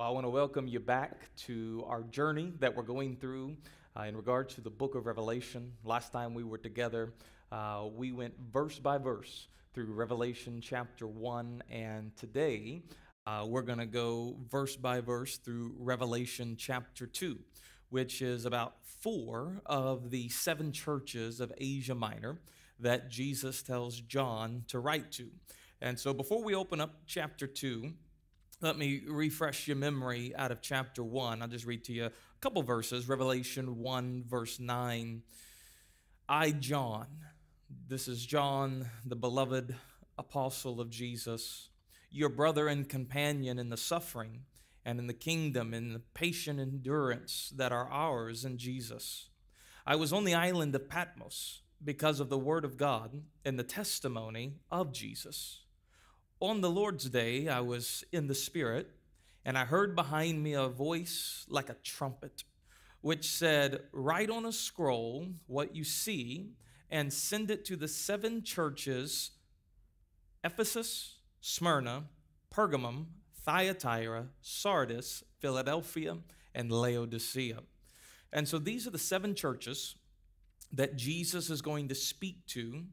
Well, I want to welcome you back to our journey that we're going through uh, in regard to the book of Revelation. Last time we were together, uh, we went verse by verse through Revelation chapter 1, and today uh, we're going to go verse by verse through Revelation chapter 2, which is about four of the seven churches of Asia Minor that Jesus tells John to write to. And so before we open up chapter 2, let me refresh your memory out of chapter 1. I'll just read to you a couple verses Revelation 1, verse 9. I, John, this is John, the beloved apostle of Jesus, your brother and companion in the suffering and in the kingdom, in the patient endurance that are ours in Jesus. I was on the island of Patmos because of the word of God and the testimony of Jesus. On the Lord's day, I was in the Spirit, and I heard behind me a voice like a trumpet, which said, Write on a scroll what you see and send it to the seven churches Ephesus, Smyrna, Pergamum, Thyatira, Sardis, Philadelphia, and Laodicea. And so these are the seven churches that Jesus is going to speak to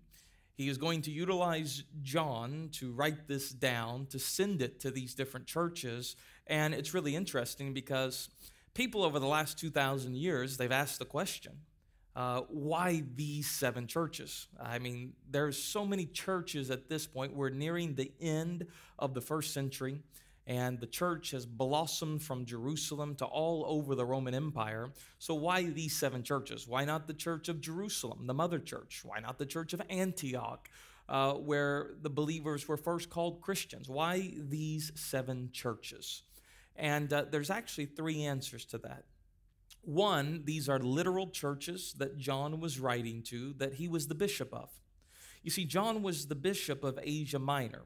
he is going to utilize John to write this down, to send it to these different churches. And it's really interesting because people over the last 2,000 years, they've asked the question uh, why these seven churches? I mean, there's so many churches at this point. We're nearing the end of the first century and the church has blossomed from Jerusalem to all over the Roman Empire. So, why these seven churches? Why not the church of Jerusalem, the mother church? Why not the church of Antioch, uh, where the believers were first called Christians? Why these seven churches? And uh, there's actually three answers to that. One, these are literal churches that John was writing to, that he was the bishop of. You see, John was the bishop of Asia Minor.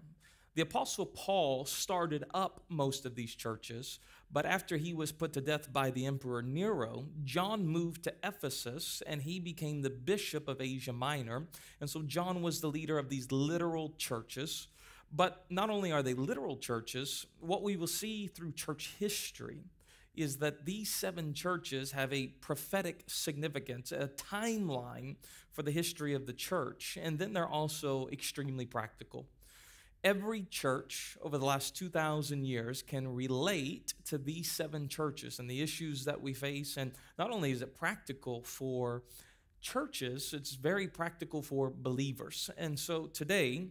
The Apostle Paul started up most of these churches, but after he was put to death by the Emperor Nero, John moved to Ephesus and he became the bishop of Asia Minor. And so John was the leader of these literal churches. But not only are they literal churches, what we will see through church history is that these seven churches have a prophetic significance, a timeline for the history of the church. And then they're also extremely practical every church over the last 2,000 years can relate to these seven churches and the issues that we face. And not only is it practical for churches, it's very practical for believers. And so today,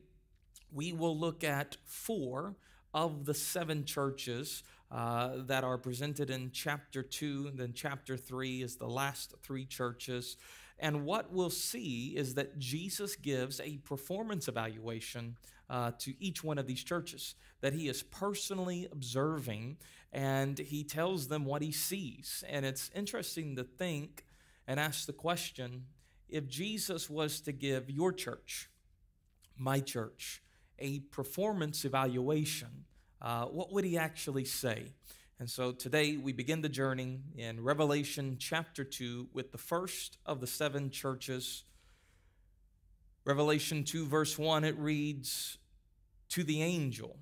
we will look at four of the seven churches uh, that are presented in chapter 2. And then chapter 3 is the last three churches. And what we'll see is that Jesus gives a performance evaluation uh, to each one of these churches that he is personally observing and he tells them what he sees. And it's interesting to think and ask the question if Jesus was to give your church, my church, a performance evaluation, uh, what would he actually say? And so today we begin the journey in Revelation chapter 2 with the first of the seven churches. Revelation 2, verse 1, it reads, to the angel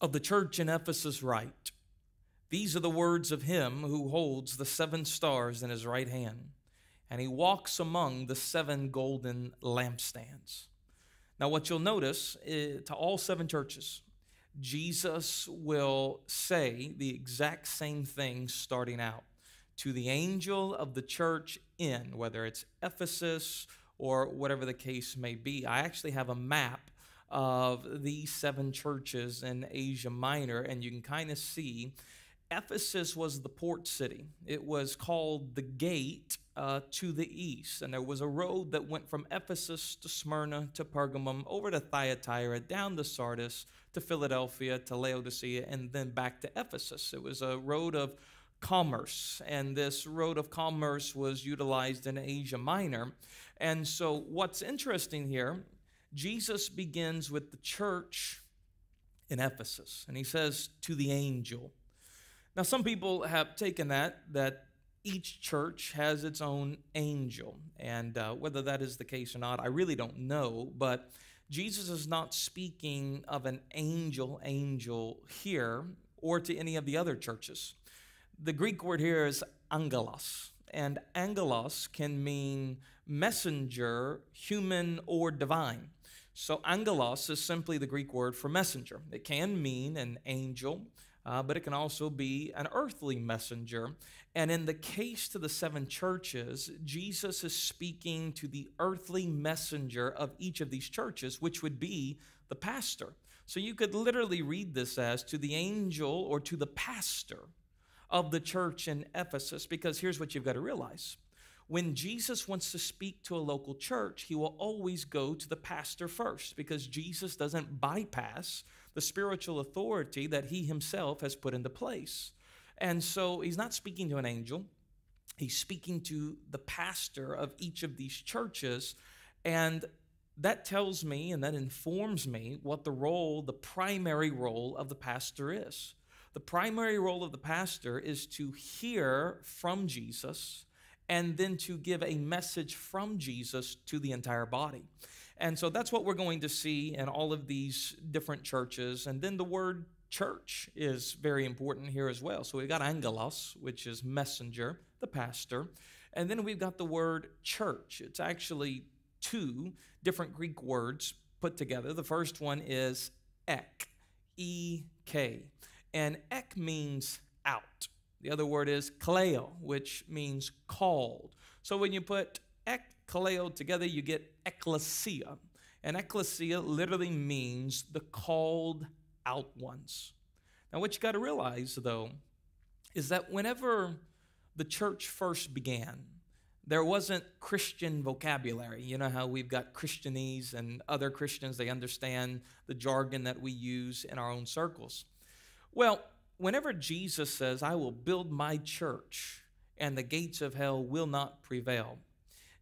of the church in Ephesus write, These are the words of him who holds the seven stars in his right hand, and he walks among the seven golden lampstands. Now, what you'll notice is, eh, to all seven churches, Jesus will say the exact same thing starting out. To the angel of the church in, whether it's Ephesus or whatever the case may be. I actually have a map of these seven churches in Asia Minor, and you can kind of see Ephesus was the port city. It was called the gate uh, to the east, and there was a road that went from Ephesus to Smyrna to Pergamum, over to Thyatira, down to Sardis, to Philadelphia, to Laodicea, and then back to Ephesus. It was a road of commerce, and this road of commerce was utilized in Asia Minor. And so, what's interesting here Jesus begins with the church in Ephesus, and he says, to the angel. Now, some people have taken that, that each church has its own angel, and uh, whether that is the case or not, I really don't know, but Jesus is not speaking of an angel, angel here. or to any of the other churches. The Greek word here is angelos, and angelos can mean messenger, human, or divine. So, angelos is simply the Greek word for messenger. It can mean an angel, uh, but it can also be an earthly messenger. And in the case to the seven churches, Jesus is speaking to the earthly messenger of each of these churches, which would be the pastor. So you could literally read this as to the angel or to the pastor of the church in Ephesus, because here's what you've got to realize. When Jesus wants to speak to a local church, he will always go to the pastor first because Jesus doesn't bypass the spiritual authority that he himself has put into place. And so he's not speaking to an angel, he's speaking to the pastor of each of these churches. And that tells me and that informs me what the role, the primary role of the pastor is. The primary role of the pastor is to hear from Jesus and then to give a message from Jesus to the entire body. And so that's what we're going to see in all of these different churches. And then the word church is very important here as well. So we've got angelos, which is messenger, the pastor. And then we've got the word church. It's actually two different Greek words put together. The first one is ek, E K. And ek means out. The other word is kaleo, which means called. So when you put ek, kaleo together, you get ecclesia. And ecclesia literally means the called out ones. Now, what you got to realize, though, is that whenever the church first began, there wasn't Christian vocabulary. You know how we've got Christianese and other Christians, they understand the jargon that we use in our own circles. Well, whenever Jesus says, I will build my church and the gates of hell will not prevail,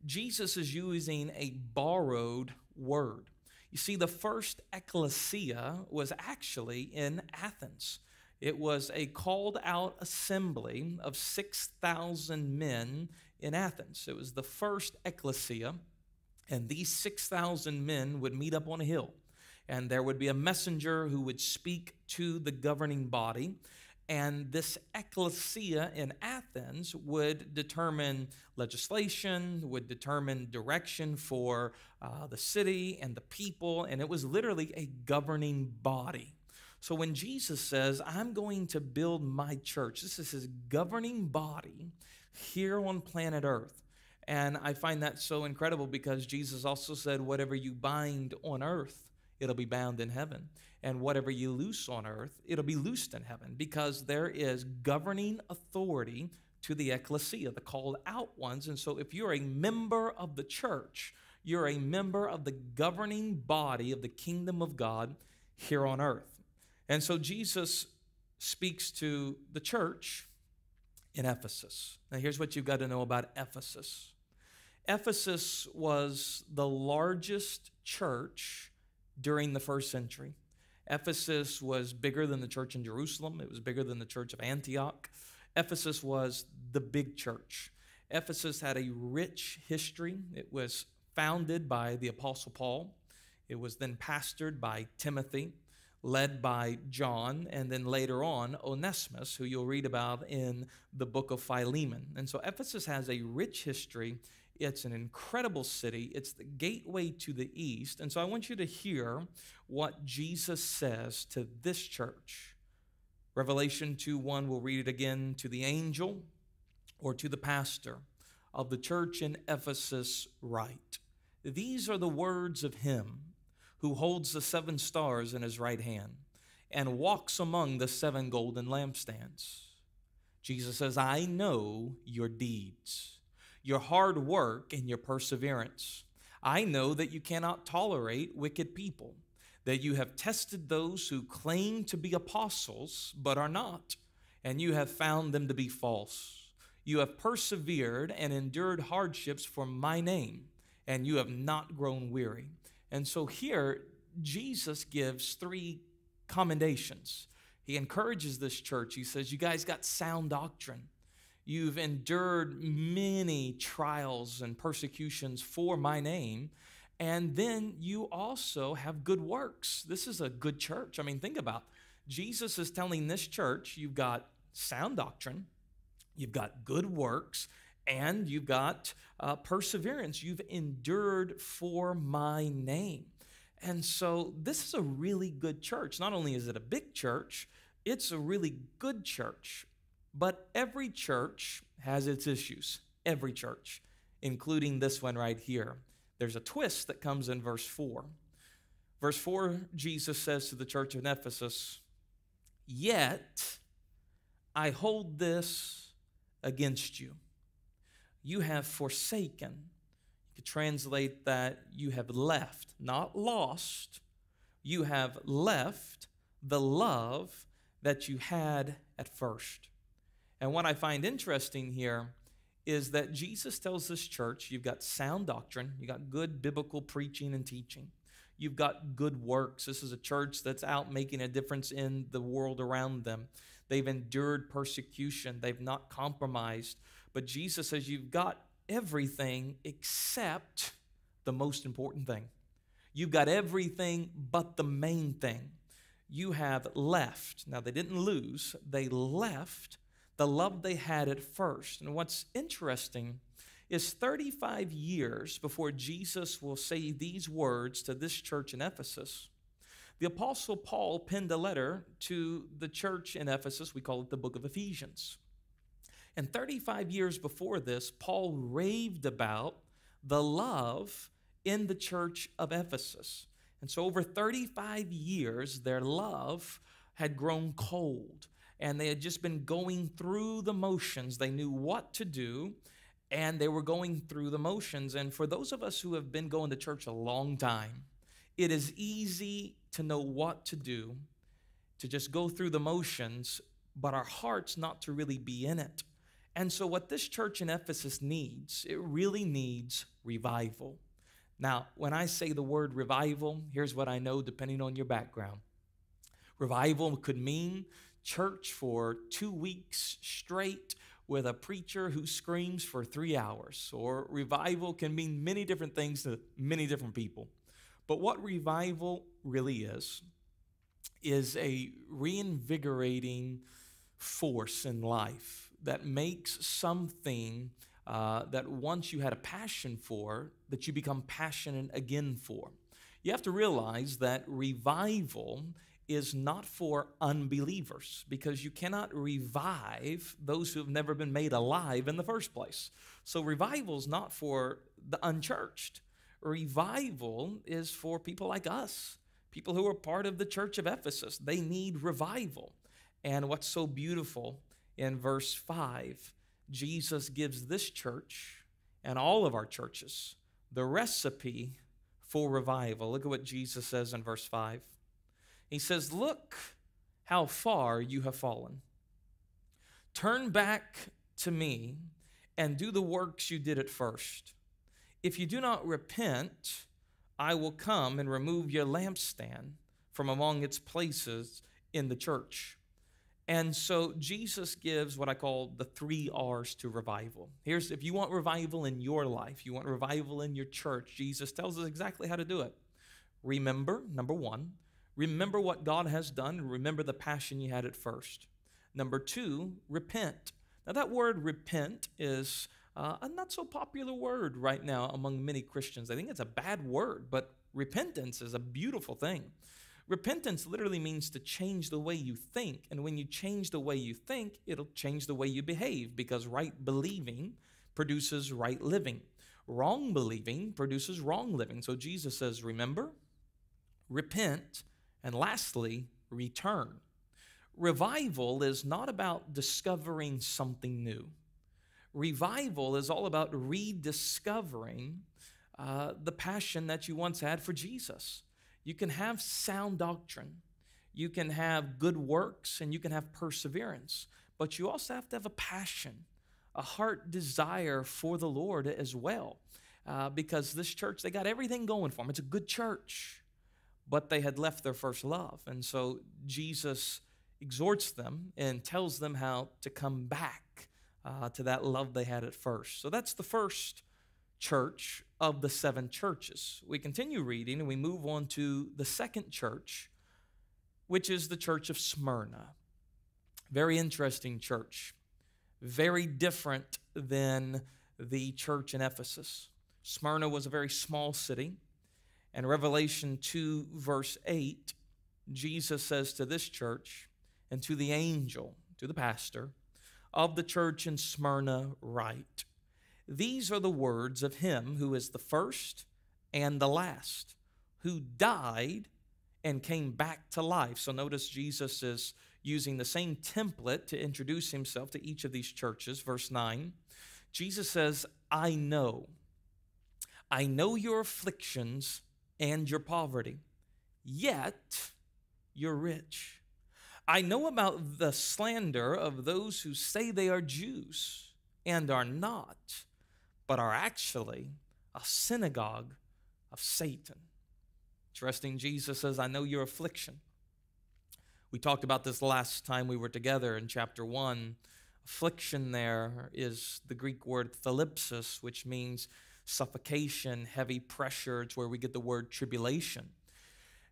Jesus is using a borrowed word. You see, the first ecclesia was actually in Athens. It was a called out assembly of 6,000 men in Athens. It was the first ecclesia, and these 6,000 men would meet up on a hill. And there would be a messenger who would speak to the governing body. And this ecclesia in Athens would determine legislation, would determine direction for uh, the city and the people, and it was literally a governing body. So when Jesus says, I'm going to build my church, this is his governing body here on planet Earth. And I find that so incredible because Jesus also said, Whatever you bind on earth, it'll be bound in heaven and whatever you loose on earth, it'll be loosed in heaven, because there is governing authority to the ecclesia, the called out ones. And so, if you're a member of the church, you're a member of the governing body of the kingdom of God here on earth. And so, Jesus speaks to the church in Ephesus. Now, here's what you've got to know about Ephesus Ephesus was the largest church during the first century. Ephesus was bigger than the church in Jerusalem, it was bigger than the church of Antioch. Ephesus was the big church. Ephesus had a rich history. It was founded by the Apostle Paul. It was then pastored by Timothy, led by John, and then later on Onesimus, who you'll read about in the book of Philemon. And so Ephesus has a rich history. It's an incredible city. It's the gateway to the east. And so I want you to hear what Jesus says to this church. Revelation 2 1, we'll read it again to the angel or to the pastor of the church in Ephesus, write. These are the words of him who holds the seven stars in his right hand and walks among the seven golden lampstands. Jesus says, I know your deeds your hard work and your perseverance. I know that you cannot tolerate wicked people, that you have tested those who claim to be apostles but are not, and you have found them to be false. You have persevered and endured hardships for my name, and you have not grown weary. And so here, Jesus gives three commendations. He encourages this church. He says, You guys got sound doctrine. You've endured many trials and persecutions for my name. And then you also have good works. This is a good church. I mean, think about Jesus is telling this church you've got sound doctrine, you've got good works, and you've got uh, perseverance. You've endured for my name. And so this is a really good church. Not only is it a big church, it's a really good church. But every church has its issues. Every church, including this one right here. There's a twist that comes in verse 4. Verse 4, Jesus says to the church in Ephesus, Yet I hold this against you. You have forsaken. You could translate that you have left, not lost. You have left the love that you had at first. And what I find interesting here is that Jesus tells this church you've got sound doctrine, you've got good biblical preaching and teaching, you've got good works. This is a church that's out making a difference in the world around them. They've endured persecution, they've not compromised. But Jesus says you've got everything except the most important thing. You've got everything but the main thing. You have left. Now, they didn't lose, they left the love they had at first. And what's interesting is 35 years before Jesus will say these words to this church in Ephesus, the Apostle Paul penned a letter to the church in Ephesus. We call it the book of Ephesians. And 35 years before this, Paul raved about the love in the church of Ephesus. And so, over 35 years, their love had grown cold and they had just been going through the motions. They knew what to do and they were going through the motions. And for those of us who have been going to church a long time, it is easy to know what to do, to just go through the motions, but our hearts not to really be in it. And so, what this church in Ephesus needs, it really needs revival. Now, when I say the word revival, here's what I know depending on your background. Revival could mean church for two weeks straight with a preacher who screams for three hours, or revival can mean many different things to many different people. But what revival really is, is a reinvigorating force in life that makes something uh, that once you had a passion for, that you become passionate again for. You have to realize that revival is not for unbelievers because you cannot revive those who have never been made alive in the first place. So, revival is not for the unchurched. Revival is for people like us, people who are part of the church of Ephesus. They need revival. And what's so beautiful in verse 5, Jesus gives this church and all of our churches the recipe for revival. Look at what Jesus says in verse 5. He says, Look how far you have fallen. Turn back to me and do the works you did at first. If you do not repent, I will come and remove your lampstand from among its places in the church. And so Jesus gives what I call the three R's to revival. Here's if you want revival in your life, you want revival in your church, Jesus tells us exactly how to do it. Remember, number one, remember what God has done, remember the passion you had at first. Number two, repent. Now, that word repent is uh, a not so popular word right now among many Christians. I think it's a bad word, but repentance is a beautiful thing. Repentance literally means to change the way you think. And when you change the way you think, it'll change the way you behave because right believing produces right living. Wrong believing produces wrong living. So Jesus says, remember, repent, and lastly, return. Revival is not about discovering something new. Revival is all about rediscovering uh, the passion that you once had for Jesus. You can have sound doctrine, you can have good works, and you can have perseverance, but you also have to have a passion, a heart desire for the Lord as well. Uh, because this church, they got everything going for them. It's a good church, but they had left their first love. And so Jesus exhorts them and tells them how to come back uh, to that love they had at first. So that's the first church of the seven churches. We continue reading and we move on to the second church, which is the church of Smyrna. Very interesting church. Very different than the church in Ephesus. Smyrna was a very small city. And Revelation 2, verse 8, Jesus says to this church and to the angel, to the pastor of the church in Smyrna, write These are the words of him who is the first and the last, who died and came back to life. So notice Jesus is using the same template to introduce himself to each of these churches. Verse 9 Jesus says, I know. I know your afflictions and your poverty, yet you're rich. I know about the slander of those who say they are Jews and are not, but are actually a synagogue of Satan. Interesting, Jesus says, I know your affliction. We talked about this last time we were together in chapter 1. Affliction there is the Greek word thlipsis, which means suffocation, heavy pressure. It's where we get the word tribulation.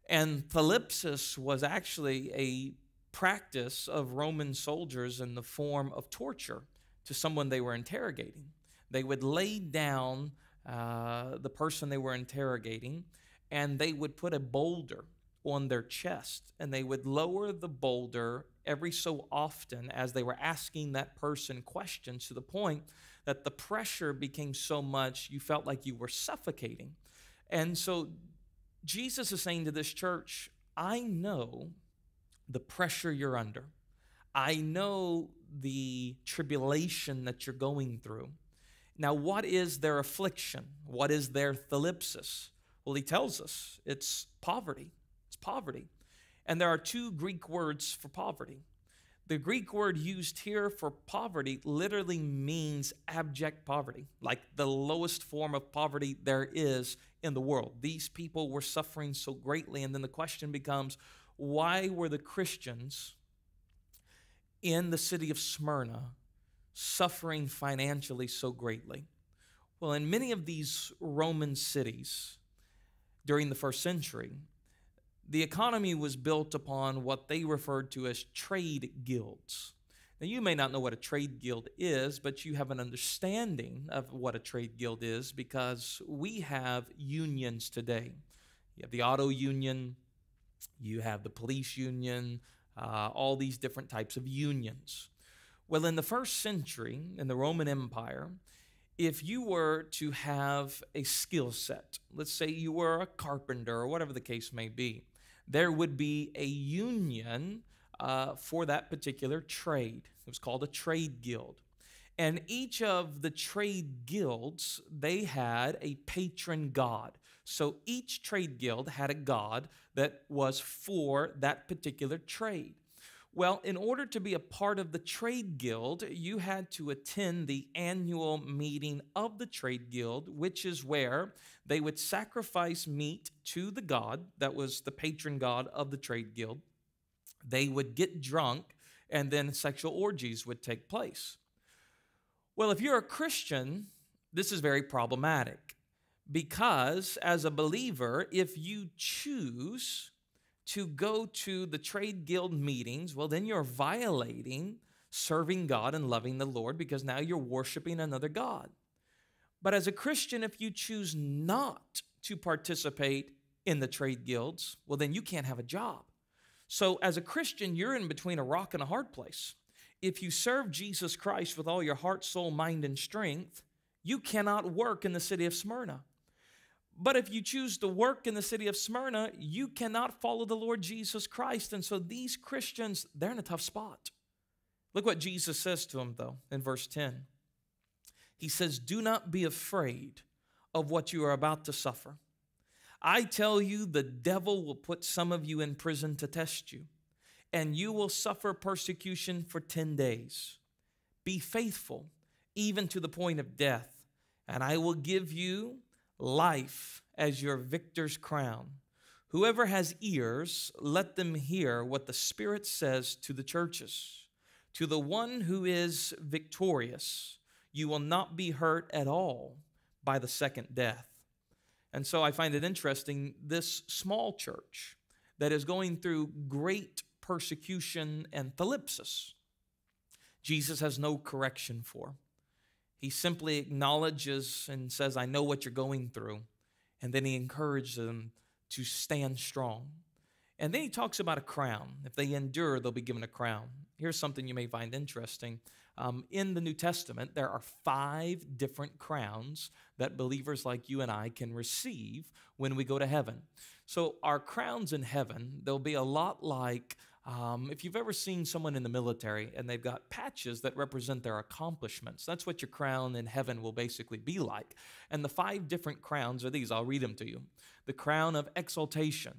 And thlipsis was actually a practice of Roman soldiers in the form of torture to someone they were interrogating. They would lay down uh, the person they were interrogating and they would put a boulder on their chest and they would lower the boulder every so often as they were asking that person questions to the point that the pressure became so much you felt like you were suffocating. And so Jesus is saying to this church, I know the pressure you're under. I know the tribulation that you're going through. Now, what is their affliction? What is their thlipsis? Well, he tells us it's poverty. It's poverty. And there are two Greek words for poverty. The Greek word used here for poverty literally means abject poverty, like the lowest form of poverty there is in the world. These people were suffering so greatly. And then the question becomes why were the Christians in the city of Smyrna suffering financially so greatly? Well, in many of these Roman cities during the first century, the economy was built upon what they referred to as trade guilds. Now, you may not know what a trade guild is, but you have an understanding of what a trade guild is because we have unions today. You have the auto union, you have the police union, uh, all these different types of unions. Well, in the first century, in the Roman Empire, if you were to have a skill set, let's say you were a carpenter or whatever the case may be, there would be a union uh, for that particular trade. It was called a trade guild. And each of the trade guilds, they had a patron god. So each trade guild had a god that was for that particular trade. Well, in order to be a part of the trade guild, you had to attend the annual meeting of the trade guild, which is where they would sacrifice meat to the god that was the patron god of the trade guild. They would get drunk, and then sexual orgies would take place. Well, if you're a Christian, this is very problematic because as a believer, if you choose to go to the trade guild meetings, well, then you're violating serving God and loving the Lord because now you're worshiping another God. But as a Christian, if you choose not to participate in the trade guilds, well, then you can't have a job. So as a Christian, you're in between a rock and a hard place. If you serve Jesus Christ with all your heart, soul, mind, and strength, you cannot work in the city of Smyrna. But if you choose to work in the city of Smyrna, you cannot follow the Lord Jesus Christ. And so these Christians, they're in a tough spot. Look what Jesus says to them, though, in verse 10. He says, Do not be afraid of what you are about to suffer. I tell you, the devil will put some of you in prison to test you, and you will suffer persecution for 10 days. Be faithful, even to the point of death, and I will give you life as your victor's crown. Whoever has ears, let them hear what the Spirit says to the churches. To the one who is victorious, you will not be hurt at all by the second death. And so I find it interesting this small church, that is going through great persecution and thlipsis. Jesus has no correction for. He simply acknowledges and says, I know what you're going through. And then he encourages them to stand strong. And then he talks about a crown. If they endure, they'll be given a crown. Here's something you may find interesting. Um, in the New Testament, there are five different crowns that believers like you and I can receive when we go to heaven. So, our crowns in heaven, they'll be a lot like um, if you've ever seen someone in the military and they've got patches that represent their accomplishments, that's what your crown in heaven will basically be like. And the five different crowns are these. I'll read them to you. The crown of exaltation.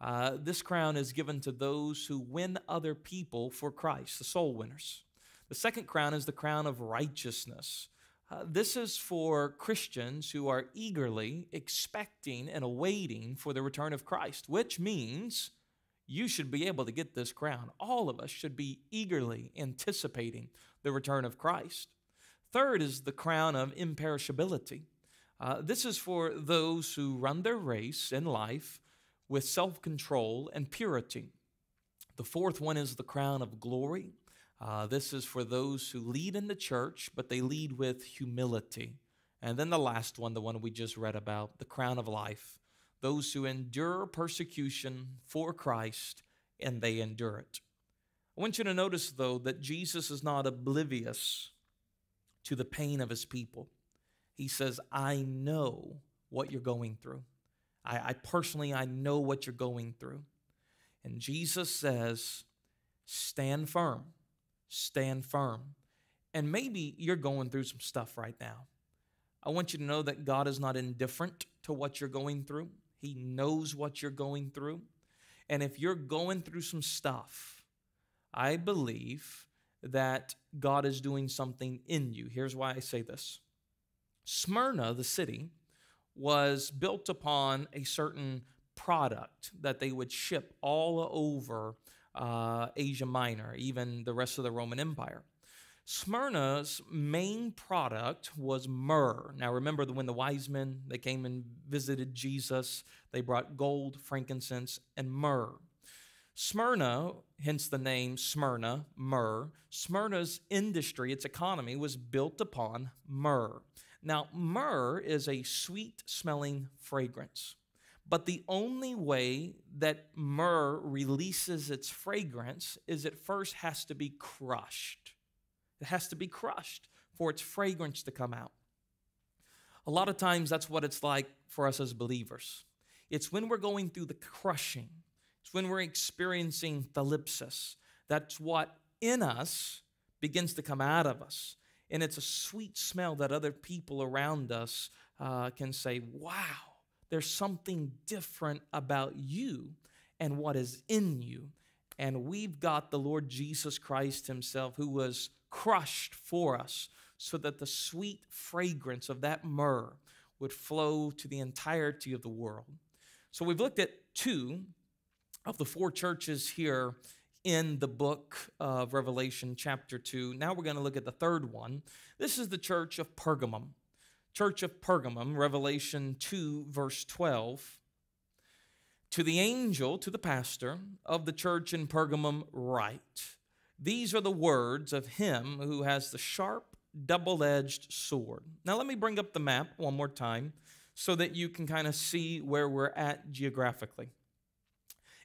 Uh, this crown is given to those who win other people for Christ, the soul winners. The second crown is the crown of righteousness. Uh, this is for Christians who are eagerly expecting and awaiting for the return of Christ, which means you should be able to get this crown. All of us should be eagerly anticipating the return of Christ. Third is the crown of imperishability. Uh, this is for those who run their race in life with self control and purity. The fourth one is the crown of glory. Uh, this is for those who lead in the church, but they lead with humility. And then the last one, the one we just read about, the crown of life those who endure persecution for Christ and they endure it. I want you to notice, though, that Jesus is not oblivious to the pain of his people. He says, I know what you're going through. I, I personally, I know what you're going through. And Jesus says, stand firm, stand firm. And maybe you're going through some stuff right now. I want you to know that God is not indifferent to what you're going through. He knows what you're going through. And if you're going through some stuff, I believe that God is doing something in you. Here's why I say this Smyrna, the city, was built upon a certain product that they would ship all over uh, Asia Minor, even the rest of the Roman Empire. Smyrna's main product was myrrh. Now remember when the wise men they came and visited Jesus, they brought gold, frankincense, and myrrh. Smyrna, hence the name Smyrna, myrrh, Smyrna's industry, its economy was built upon myrrh. Now, myrrh is a sweet smelling fragrance. But the only way that myrrh releases its fragrance is it first has to be crushed. It has to be crushed for its fragrance to come out. A lot of times, that's what it's like for us as believers. It's when we're going through the crushing, it's when we're experiencing thlipsis. That's what in us begins to come out of us. And it's a sweet smell that other people around us uh, can say, wow, there's something different about you and what is in you. And we've got the Lord Jesus Christ Himself, who was crushed for us so that the sweet fragrance of that myrrh would flow to the entirety of the world. So we've looked at two of the four churches here in the book of Revelation, chapter 2. Now we're going to look at the third one. This is the church of Pergamum. Church of Pergamum, Revelation 2, verse 12. To the angel, to the pastor of the church in Pergamum, write these are the words of him who has the sharp, double edged sword. Now, let me bring up the map one more time so that you can kind of see where we're at geographically.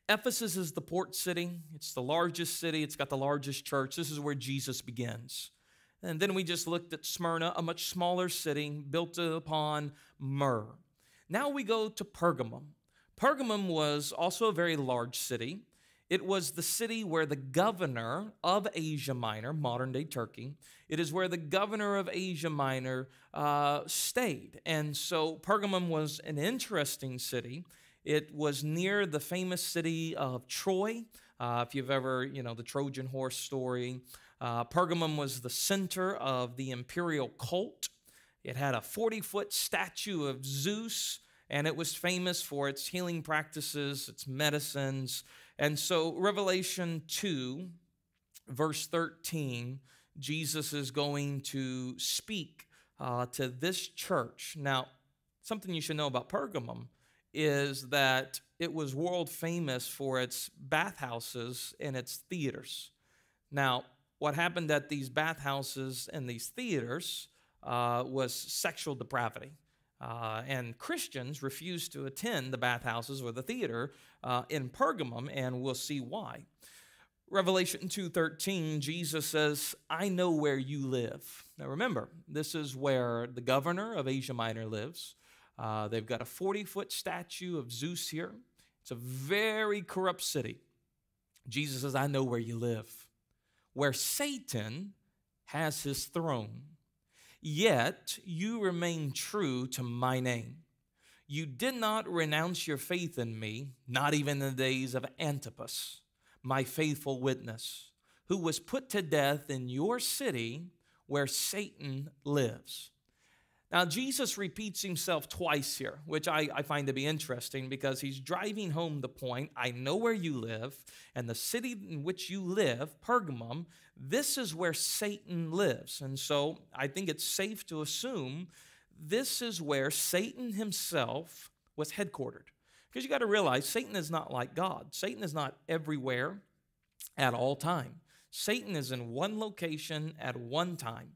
Ephesus is the port city, it's the largest city, it's got the largest church. This is where Jesus begins. And then we just looked at Smyrna, a much smaller city built upon myrrh. Now we go to Pergamum. Pergamum was also a very large city. It was the city where the governor of Asia Minor, modern day Turkey, it is where the governor of Asia Minor uh, stayed. And so Pergamum was an interesting city. It was near the famous city of Troy. Uh, if you've ever, you know, the Trojan horse story, uh, Pergamum was the center of the imperial cult. It had a 40 foot statue of Zeus, and it was famous for its healing practices, its medicines, and so, Revelation 2, verse 13, Jesus is going to speak uh, to this church. Now, something you should know about Pergamum is that it was world famous for its bathhouses and its theaters. Now, what happened at these bathhouses and these theaters uh, was sexual depravity. Uh, and Christians refused to attend the bathhouses or the theater uh, in Pergamum, and we'll see why. Revelation 2:13, Jesus says, "I know where you live." Now remember, this is where the governor of Asia Minor lives. Uh, they've got a 40-foot statue of Zeus here. It's a very corrupt city. Jesus says, "I know where you live, where Satan has his throne." Yet you remain true to my name. You did not renounce your faith in me, not even in the days of Antipas, my faithful witness, who was put to death in your city where Satan lives. Now, Jesus repeats himself twice here, which I, I, find to be interesting because he's driving home the point I know where you live, and the city in which you live, Pergamum, this is where Satan lives. And so I think it's safe to assume this is where Satan himself was headquartered. Because you got to realize Satan is not like God, Satan is not everywhere at all time. Satan is in one location at one time.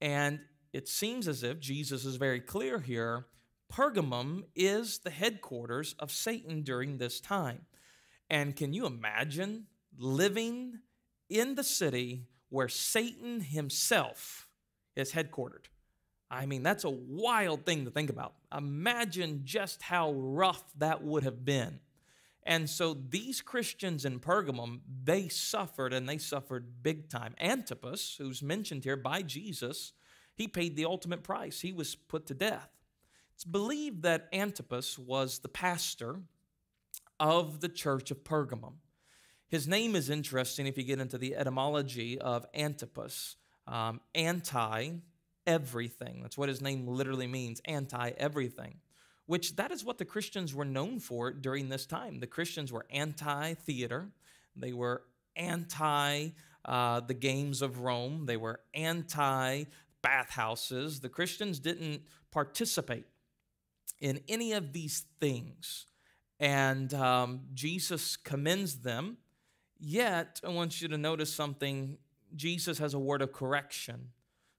And it seems as if Jesus is very clear here Pergamum is the headquarters of Satan during this time. And can you imagine living in the city where Satan himself is headquartered? I mean, that's a wild thing to think about. Imagine just how rough that would have been. And so these Christians in Pergamum, they suffered and they suffered big time. Antipas, who's mentioned here by Jesus, he paid the ultimate price. He was put to death. It's believed that Antipas was the pastor of the church of Pergamum. His name is interesting if you get into the etymology of Antipas. Um, anti everything. That's what his name literally means anti everything, which that is what the Christians were known for during this time. The Christians were anti theater, they were anti uh, the games of Rome, they were anti bathhouses. The Christians didn't participate in any of these things. And um, Jesus commends them. Yet, I want you to notice something. Jesus has a word of correction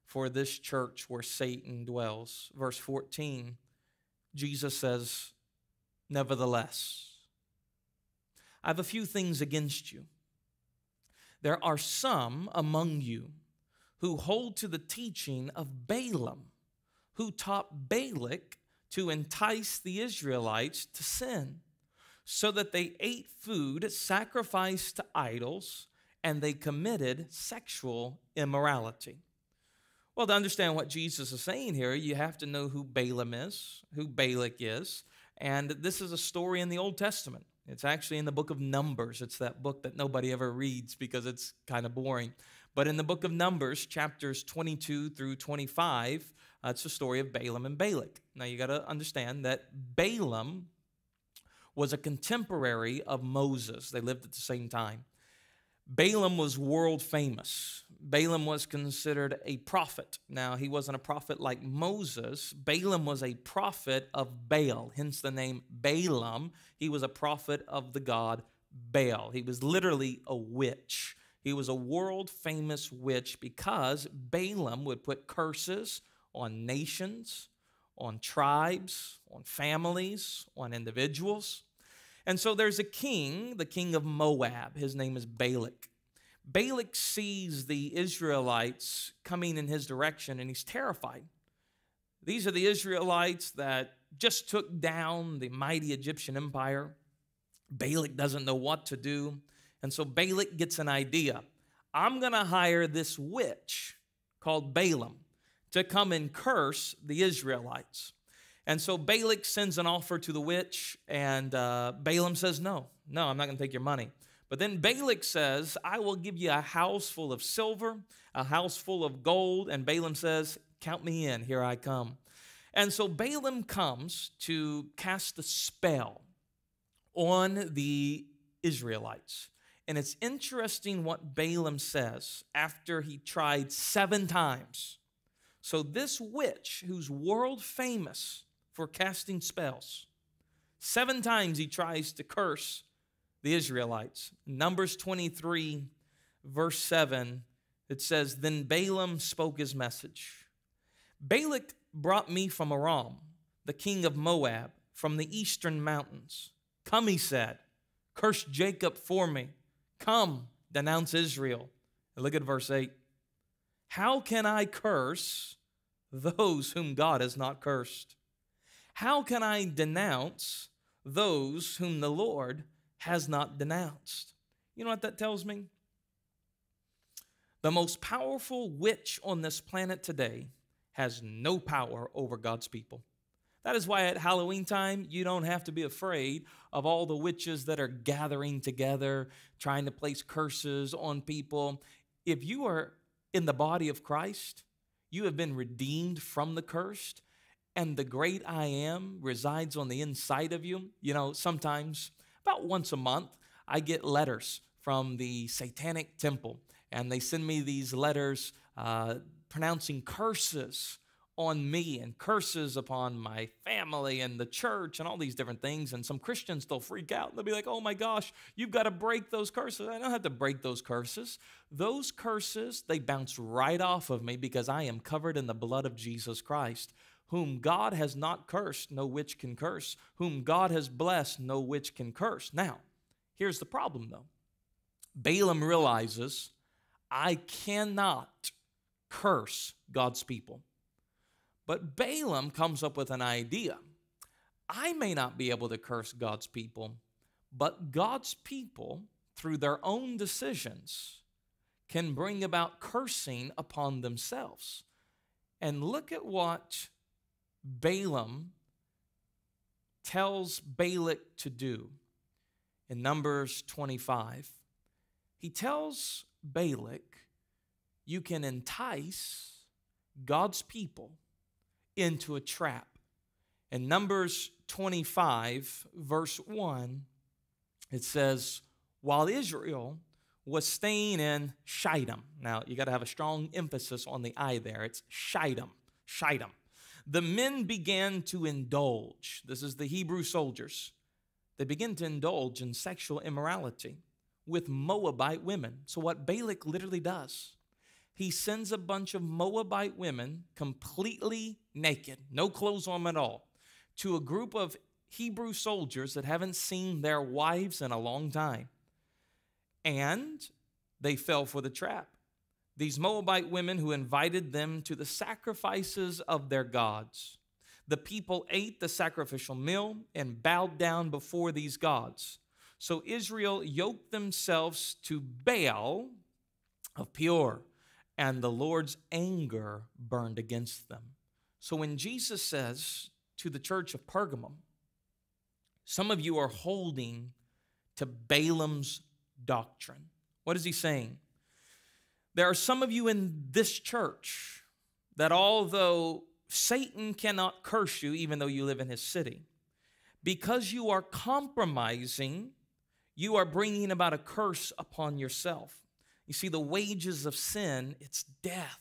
for this church where Satan dwells. Verse 14, Jesus says, Nevertheless, I have a few things against you. There are some among you who hold to the teaching of Balaam, who taught Balak to entice the Israelites to sin, so that they ate food sacrificed to idols and they committed sexual immorality. Well, to understand what Jesus is saying here, you have to know who Balaam is, who Balak is, and this is a story in the Old Testament. It's actually in the book of Numbers. It's that book that nobody ever reads because it's kind of boring. But in the book of Numbers, chapters 22 through 25, uh, it's the story of Balaam and Balak. Now you got to understand that Balaam was a contemporary of Moses, they lived at the same time. Balaam was world famous. Balaam was considered a prophet. Now, he wasn't a prophet like Moses. Balaam was a prophet of Baal, hence the name Balaam. He was a prophet of the god Baal. He was literally a witch. He was a world famous witch because Balaam would put curses on nations, on tribes, on families, on individuals. And so there's a king, the king of Moab. His name is Balak. Balak sees the Israelites coming in his direction and he's terrified. These are the Israelites that just took down the mighty Egyptian empire. Balak doesn't know what to do. And so Balak gets an idea. I'm going to hire this witch called Balaam to come and curse the Israelites. And so Balak sends an offer to the witch, and uh, Balaam says, No, no, I'm not going to take your money. But then Balak says, I will give you a house full of silver, a house full of gold. And Balaam says, Count me in, here I come. And so Balaam comes to cast a spell on the Israelites. And it's interesting what Balaam says after he tried seven times. So, this witch, who's world famous for casting spells, Seven times he tries to curse the Israelites. Numbers 23, verse 7, it says, Then Balaam spoke his message. Balak brought me from Aram, the king of Moab, from the eastern mountains. Come, he said, curse Jacob for me. Come, denounce Israel. And look at verse 8. How can I curse those whom God has not cursed? How can I denounce those whom the Lord has not denounced? You know what that tells me? The most powerful witch on this planet today has no power over God's people. That is why at Halloween time, you don't have to be afraid of all the witches that are gathering together, trying to place curses on people. If you are in the body of Christ, you have been redeemed from the cursed, and the great I am resides on the inside of you. You know, sometimes, about once a month, I get letters from the Satanic Temple, and they send me these letters uh, pronouncing curses on me and curses upon my family and the church and all these different things. And some Christians, they'll freak out. and They'll be like, oh my gosh, you've got to break those curses. I don't have to break those curses. Those curses, they bounce right off of me because I am covered in the blood of Jesus Christ. Whom God has not cursed, no witch can curse. Whom God has blessed, no witch can curse. Now, here's the problem though Balaam realizes I cannot curse God's people. But Balaam comes up with an idea. I may not be able to curse God's people, but God's people, through their own decisions, can bring about cursing upon themselves. And look at what Balaam tells Balak to do in Numbers 25. He tells Balak you can entice God's people into a trap. In Numbers 25, verse 1, it says, While Israel was staying in Shittim. Now, you got to have a strong emphasis on the I there. It's Shittim. Shittim. The men began to indulge. This is the Hebrew soldiers. They begin to indulge in sexual immorality with Moabite women. So, what Balak literally does, he sends a bunch of Moabite women completely naked, no clothes on at all, to a group of Hebrew soldiers that haven't seen their wives in a long time. And they fell for the trap. These Moabite women who invited them to the sacrifices of their gods. The people ate the sacrificial meal and bowed down before these gods. So Israel yoked themselves to Baal of Peor and the Lord's anger burned against them. So when Jesus says to the church of Pergamum, some of you are holding to Balaam's doctrine. What is he saying? There are some of you in this church that although Satan cannot curse you, even though you live in his city, because you are compromising, you are bringing about a curse upon yourself. You see, the wages of sin, it's death.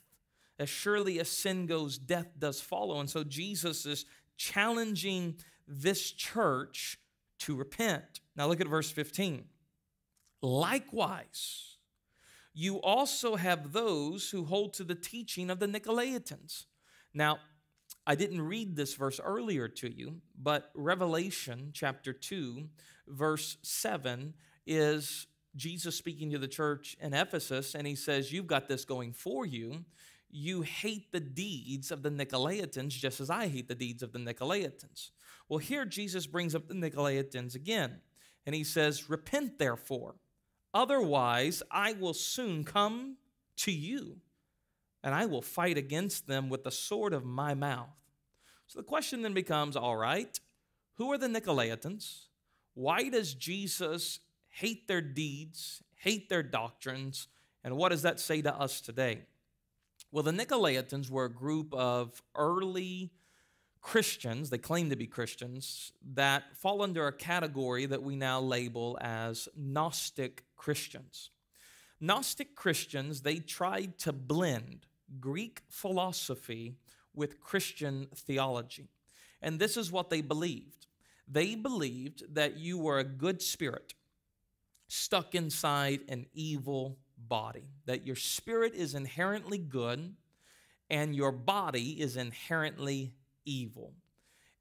As surely as sin goes, death does follow. And so Jesus is challenging this church to repent. Now look at verse 15. Likewise, you also have those who hold to the teaching of the Nicolaitans. Now, I didn't read this verse earlier to you, but Revelation chapter 2, verse 7 is Jesus speaking to the church in Ephesus, and he says, You've got this going for you. You hate the deeds of the Nicolaitans just as I hate the deeds of the Nicolaitans. Well, here Jesus brings up the Nicolaitans again, and he says, Repent therefore, otherwise I will soon come to you, and I will fight against them with the sword of my mouth. So the question then becomes all right, who are the Nicolaitans? Why does Jesus hate their deeds, hate their doctrines. And what does that say to us today? Well, the Nicolaitans were a group of early Christians, they claim to be Christians, that fall under a category that we now label as Gnostic Christians. Gnostic Christians, they tried to blend Greek philosophy with Christian theology. And this is what they believed They believed that you were a good spirit stuck inside an evil body, that your spirit is inherently good and your body is inherently evil.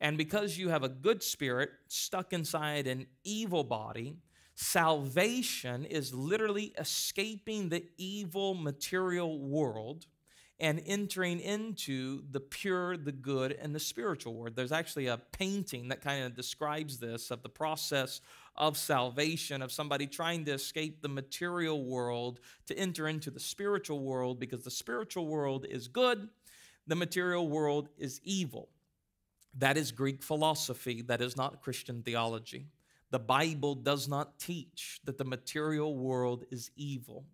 And because you have a good spirit stuck inside an evil body, salvation is literally escaping the evil material world and entering into the pure, the good, and the spiritual world. There's actually a painting that kind of describes this of the process of salvation, of somebody trying to escape the material world to enter into the spiritual world because the spiritual world is good, the material world is evil. That is Greek philosophy, that is not Christian theology. The Bible does not teach that the material world is evil.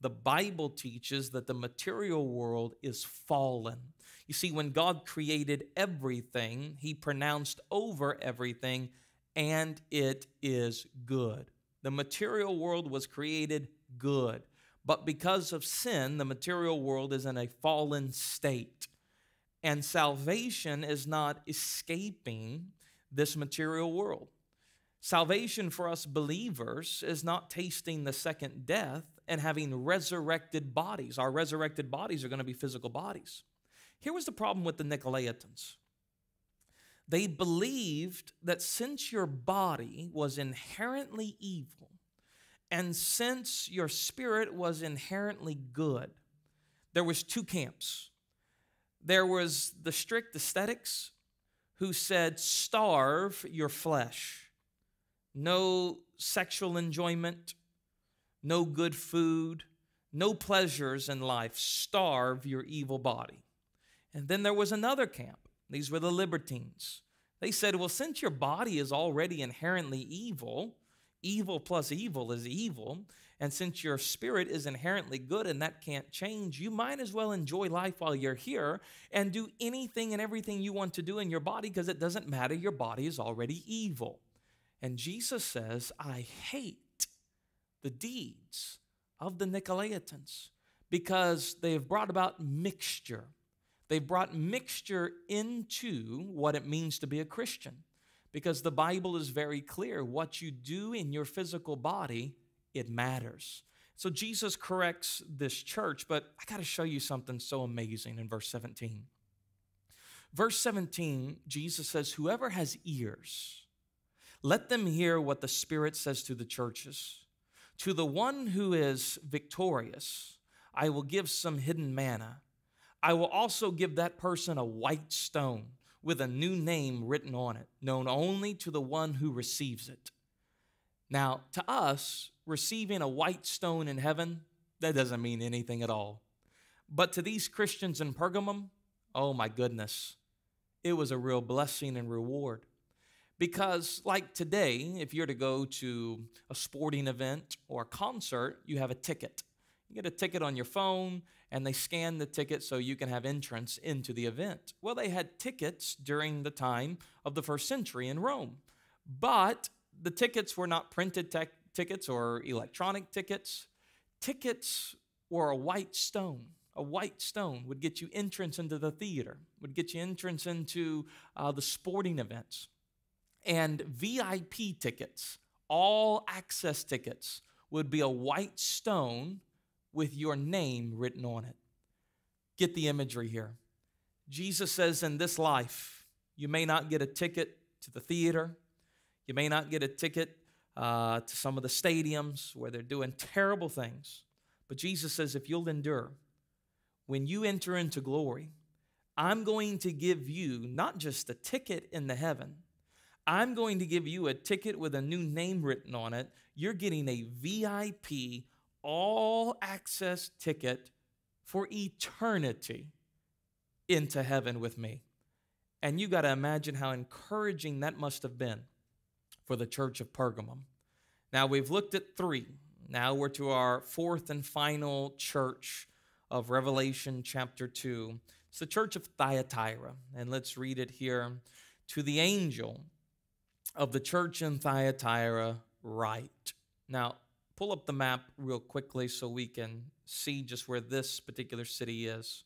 The Bible teaches that the material world is fallen. You see, when God created everything, He pronounced over everything, and it is good. The material world was created good, but because of sin, the material world is in a fallen state. And salvation is not escaping this material world. Salvation for us believers is not tasting the second death and having resurrected bodies. Our resurrected bodies are going to be physical bodies. Here was the problem with the Nicolaitans they believed that since your body was inherently evil and since your spirit was inherently good, there was two camps. There was the strict ascetics who said, starve your flesh. No sexual enjoyment, no good food, no pleasures in life. Starve your evil body. And then there was another camp. These were the libertines. They said, well, since your body is already inherently evil, evil plus evil is evil, and since your spirit is inherently good and that can't change, you might as well enjoy life while you're here and do anything and everything you want to do in your body because it doesn't matter. Your body is already evil. And Jesus says, I hate the deeds of the Nicolaitans because they have brought about mixture. They've brought mixture into what it means to be a Christian because the Bible is very clear. What you do in your physical body it matters. So Jesus corrects this church, but I got to show you something so amazing in verse 17. Verse 17, Jesus says, Whoever has ears, let them hear what the Spirit says to the churches. To the one who is victorious, I will give some hidden manna. I will also give that person a white stone with a new name written on it, known only to the one who receives it. Now, to us, receiving a white stone in heaven, that doesn't mean anything at all. But to these Christians in Pergamum, oh my goodness, it was a real blessing and reward. Because, like today, if you're to go to a sporting event or a concert, you have a ticket. You get a ticket on your phone, and they scan the ticket so you can have entrance into the event. Well, they had tickets during the time of the first century in Rome, but the tickets were not printed te- tickets or electronic tickets. Tickets were a white stone. A white stone would get you entrance into the theater, would get you entrance into uh, the sporting events. And VIP tickets, all access tickets, would be a white stone with your name written on it. Get the imagery here. Jesus says, In this life, you may not get a ticket to the theater, you may not get a ticket uh, to some of the stadiums where they're doing terrible things. But Jesus says, if you'll endure, when you enter into glory, I'm going to give you not just a ticket in the heaven, I'm going to give you a ticket with a new name written on it. You're getting a VIP, all access ticket for eternity into heaven with me. And you got to imagine how encouraging that must have been for the church of Pergamum. Now we've looked at three. Now we're to our fourth and final church of Revelation chapter 2. It's the church of Thyatira. And let's read it here. To the angel of the church in Thyatira, write. Now, pull up the map real quickly so we can see just where this particular city is.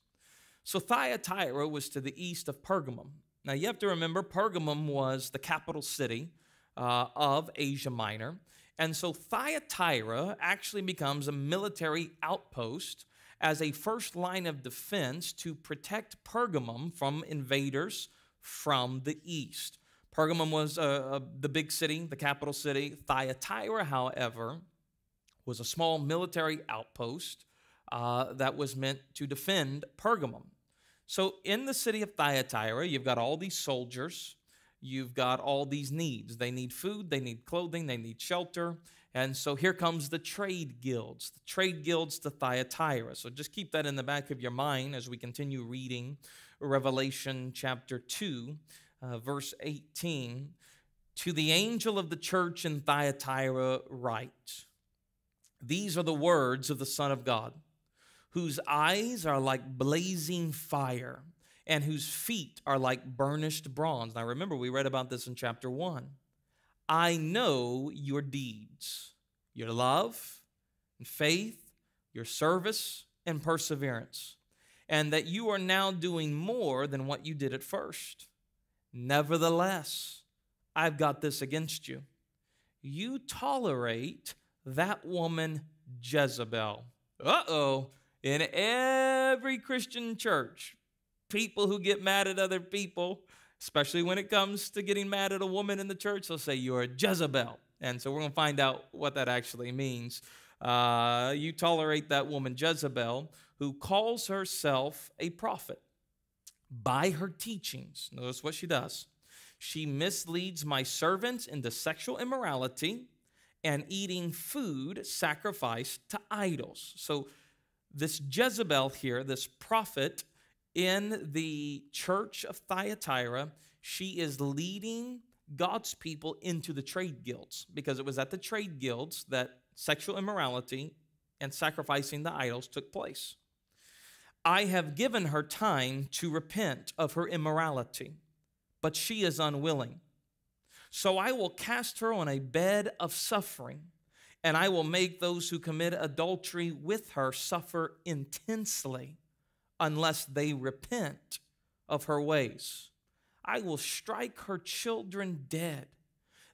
So, Thyatira was to the east of Pergamum, Now, you have to remember, Pergamum was the capital city uh, of Asia Minor. And so Thyatira actually becomes a military outpost as a first line of defense to protect Pergamum from invaders from the east. Pergamum was uh, uh, the big city, the capital city. Thyatira, however, was a small military outpost uh, that was meant to defend Pergamum. So, in the city of Thyatira, you've got all these soldiers, you've got all these needs. They need food, they need clothing, they need shelter. And so here comes the trade guilds, the trade guilds to Thyatira. So just keep that in the back of your mind as we continue reading Revelation chapter 2, uh, verse 18. To the angel of the church in Thyatira, write These are the words of the Son of God whose eyes are like blazing fire and whose feet are like burnished bronze. Now remember, we read about this in chapter 1. I know your deeds, your love and faith, your service and perseverance, and that you are now doing more than what you did at first. Nevertheless, I've got this against you. You tolerate that woman Jezebel. Uh oh in every Christian church, people who get mad at other people, especially when it comes to getting mad at a woman in the church, they'll say, You're a Jezebel. And so we're going to find out what that actually means. Uh, you tolerate that woman, Jezebel, who calls herself a prophet by her teachings. Notice what she does. She misleads my servants into sexual immorality and eating food sacrificed to idols. So this Jezebel here, this prophet in the church of Thyatira, she is leading God's people into the trade guilds because it was at the trade guilds that sexual immorality and sacrificing the idols took place. I have given her time to repent of her immorality, but she is unwilling. So I will cast her on a bed of suffering and I will make those who commit adultery with her suffer intensely unless they repent of her ways. I will strike her children dead.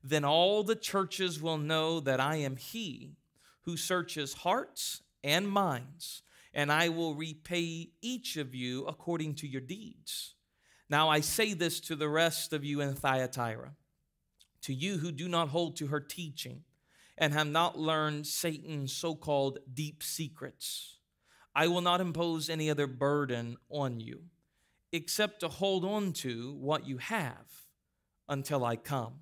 Then all the churches will know that I am He who searches hearts and minds, and I will repay each of you according to your deeds. Now I say this to the rest of you in Thyatira, to you who do not hold to her teaching and have not learned Satan's so called deep secrets. I will not impose any other burden on you except to hold on to what you have until I come.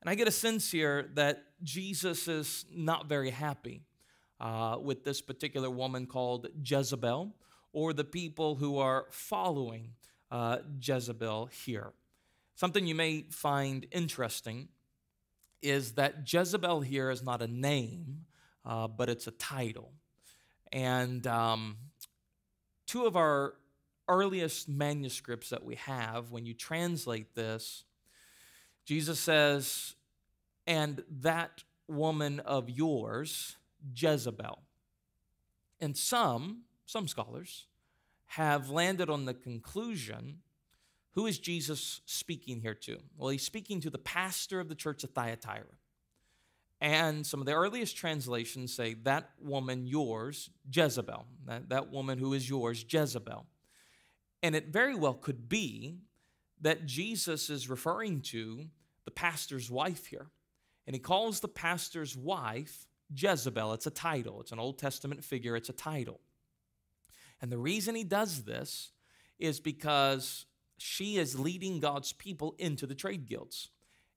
And I get a sense here that Jesus is not very happy uh, with this particular woman called Jezebel or the people who are following uh, Jezebel here. Something you may find interesting is that Jezebel here is not a name, uh, but it's a title. And um, two of our earliest manuscripts that we have, when you translate this, Jesus says, and that woman of yours, Jezebel. And some, some scholars, have landed on the conclusion who is Jesus speaking here to? Well, he's speaking to the pastor of the church of Thyatira. And some of the earliest translations say, That woman, yours, Jezebel. That, that woman who is yours, Jezebel. And it very well could be that Jesus is referring to the pastor's wife here. And he calls the pastor's wife Jezebel. It's a title, it's an Old Testament figure, it's a title. And the reason he does this is because she is leading God's people into the trade guilds.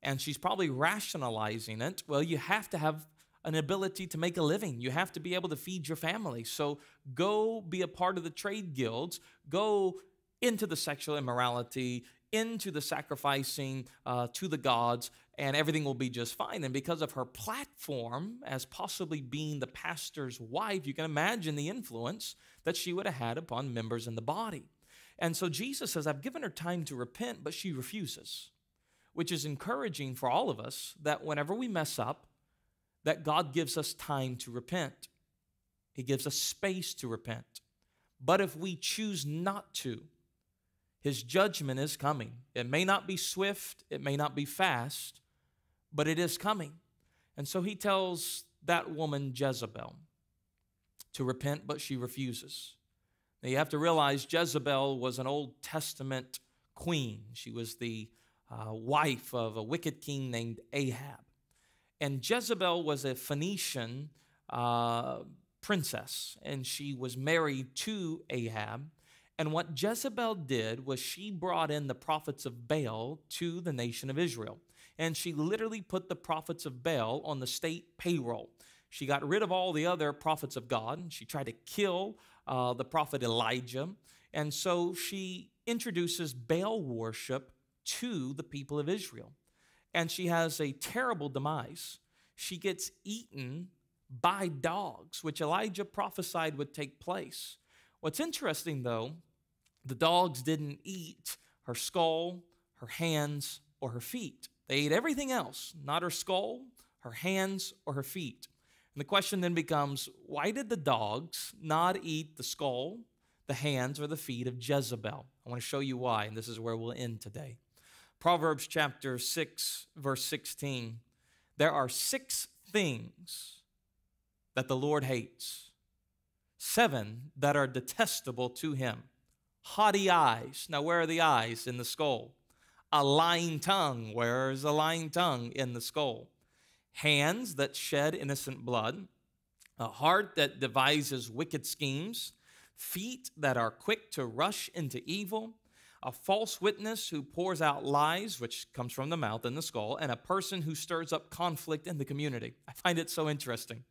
And she's probably rationalizing it. Well, you have to have an ability to make a living. You have to be able to feed your family. So go be a part of the trade guilds. Go into the sexual immorality, into the sacrificing uh, to the gods, and everything will be just fine. And because of her platform as possibly being the pastor's wife, you can imagine the influence that she would have had upon members in the body. And so Jesus says, I've given her time to repent, but she refuses, which is encouraging for all of us that whenever we mess up, that God gives us time to repent. He gives us space to repent. But if we choose not to, His judgment is coming. It may not be swift, it may not be fast, but it is coming. And so he tells that woman, Jezebel, to repent, but she refuses. Now you have to realize Jezebel was an Old Testament queen. She was the uh, wife of a wicked king named Ahab. And Jezebel was a Phoenician uh, princess, and she was married to Ahab. And what Jezebel did was she brought in the prophets of Baal to the nation of Israel. And she literally put the prophets of Baal on the state payroll. She got rid of all the other prophets of God. She tried to kill uh, the prophet Elijah. And so she introduces Baal worship to the people of Israel. And she has a terrible demise. She gets eaten by dogs, which Elijah prophesied would take place. What's interesting though, the dogs didn't eat her skull, her hands, or her feet. They ate everything else, not her skull, her hands, or her feet. And the question then becomes why did the dogs not eat the skull, the hands, or the feet of Jezebel? I want to show you why, and this is where we'll end today. Proverbs chapter 6, verse 16. There are six things that the Lord hates, seven that are detestable to him. Haughty eyes. Now, where are the eyes? In the skull. A lying tongue. Where is a lying tongue? In the skull. Hands that shed innocent blood. A heart that devises wicked schemes. Feet that are quick to rush into evil a false witness who pours out lies, which comes from the mouth and the skull, and a person who stirs up conflict in the community. I find it so interesting.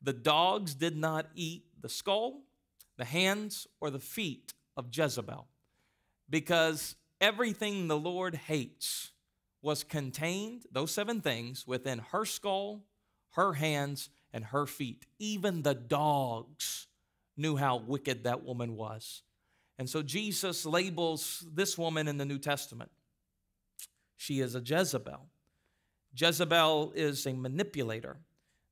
The dogs did not eat the skull, the hands, or the feet of Jezebel because everything the Lord hates was contained, those seven things, within her skull, her hands, and her feet. Even the dogs knew how wicked that woman was. And so Jesus labels this woman in the New Testament. She is a Jezebel. Jezebel is a manipulator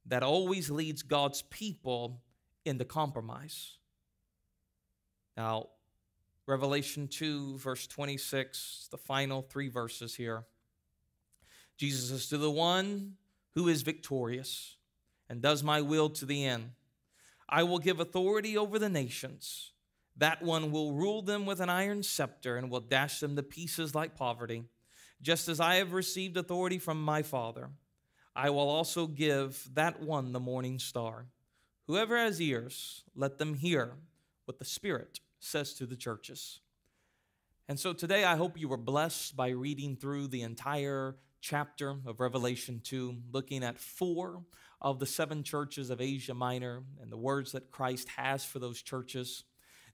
that always leads God's people into compromise. Now, Revelation 2, verse 26, the final three verses here. Jesus says, To the one who is victorious and does my will to the end, I will give authority over the nations. That one will rule them with an iron scepter and will dash them to pieces like poverty. Just as I have received authority from my Father, I will also give that one the morning star. Whoever has ears, let them hear what the Spirit says to the churches. And so today, I hope you were blessed by reading through the entire chapter of Revelation 2, looking at four of the seven churches of Asia Minor and the words that Christ has for those churches.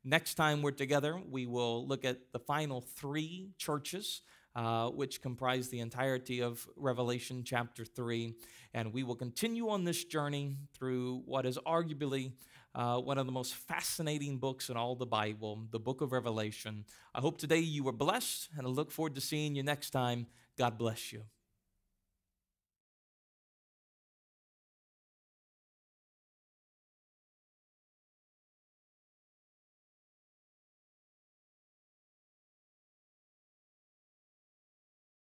Next time we're together, we will look at the final three churches, uh, which comprise the entirety of Revelation chapter 3. And we will continue on this journey through what is arguably uh, one of the most fascinating books in all the Bible, the book of Revelation. I hope today you were blessed, and I look forward to seeing you next time. God bless you.